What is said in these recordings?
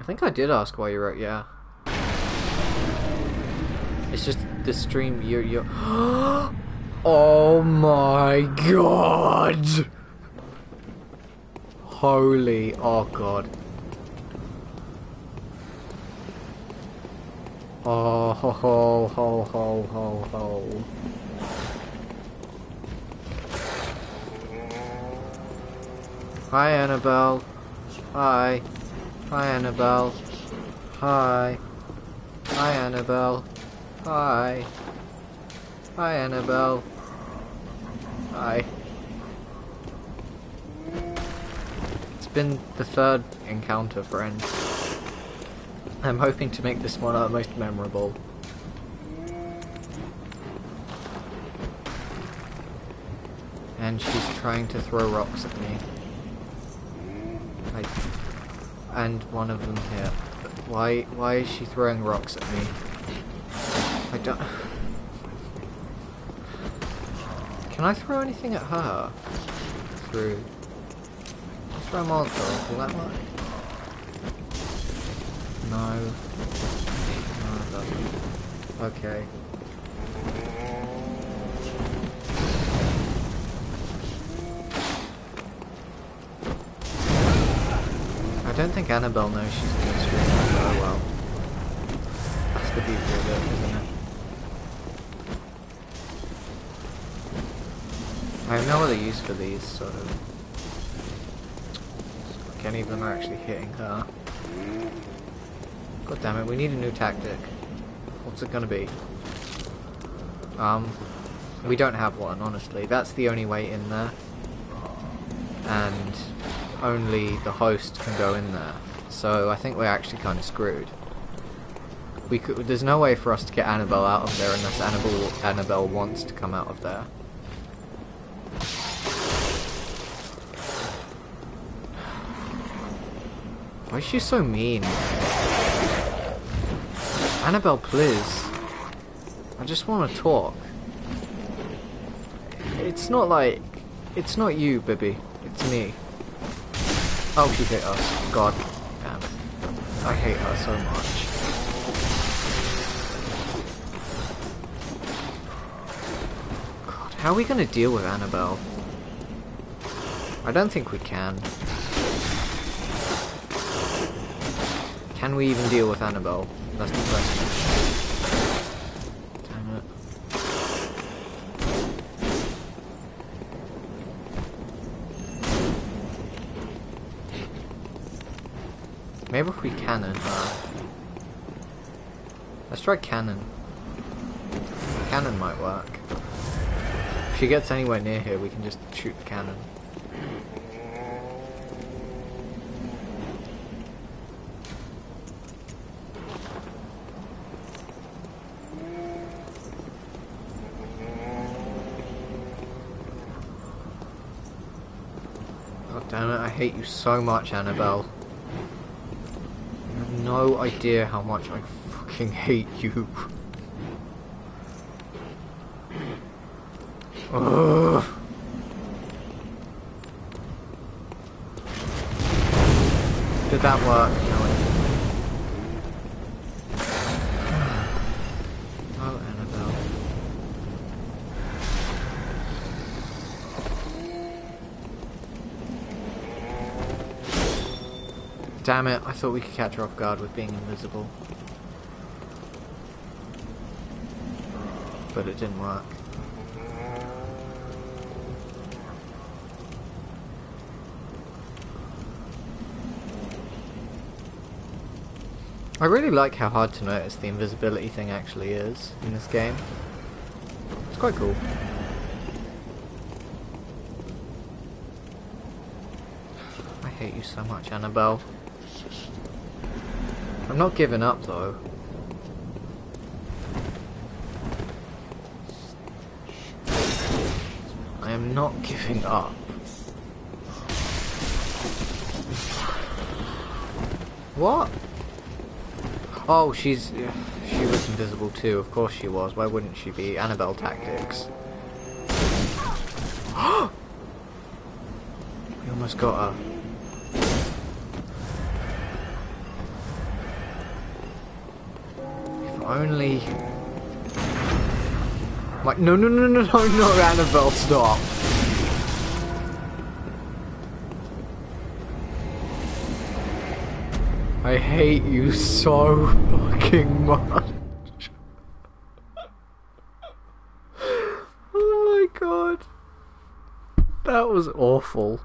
I think I did ask why you wrote yeah. It's just the stream you you Oh my god! Holy oh god. Oh ho ho ho ho ho ho. Hi Annabelle. Hi. Hi Annabelle. Hi. Hi Annabelle. Hi. Hi Annabelle. Hi. It's been the third encounter, friends. I'm hoping to make this one our most memorable. And she's trying to throw rocks at me. I, and one of them here. Why why is she throwing rocks at me? I don't Can I throw anything at her? Through throw a monster will that work? No. No, it doesn't. Okay. Don't think Annabelle knows she's doing stream very well. That's the beauty of it, isn't it? I have no other use for these, sort of. Like any of them are actually hitting her. God damn it, we need a new tactic. What's it gonna be? Um, we don't have one, honestly. That's the only way in there. And only the host can go in there. So I think we're actually kind of screwed. We could, there's no way for us to get Annabelle out of there unless Annabelle, Annabelle wants to come out of there. Why is she so mean? Annabelle, please. I just want to talk. It's not like... It's not you, Bibby. It's me. Oh, she hit us. God damn it. I hate her so much. God, how are we going to deal with Annabelle? I don't think we can. Can we even deal with Annabelle? That's the question. Damn it. Maybe if we cannon. Let's try cannon. Cannon might work. If she gets anywhere near here, we can just shoot the cannon. God damn it, I hate you so much, Annabelle. Have no idea how much I fucking hate you. Ugh. Did that work? Damn it, I thought we could catch her off guard with being invisible. But it didn't work. I really like how hard to notice the invisibility thing actually is in this game. It's quite cool. I hate you so much, Annabelle. I'm not giving up though. I am not giving up. What? Oh, she's... She was invisible too, of course she was. Why wouldn't she be? Annabelle tactics. we almost got her. Only... Like, no, no, no, no, no, no, Annabelle, stop. I hate you so fucking much. oh my god. That was awful.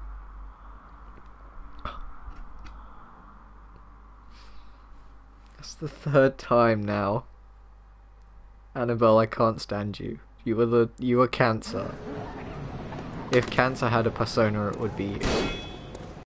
That's the third time now. Annabelle, I can't stand you. You were the you were cancer. If cancer had a persona, it would be you.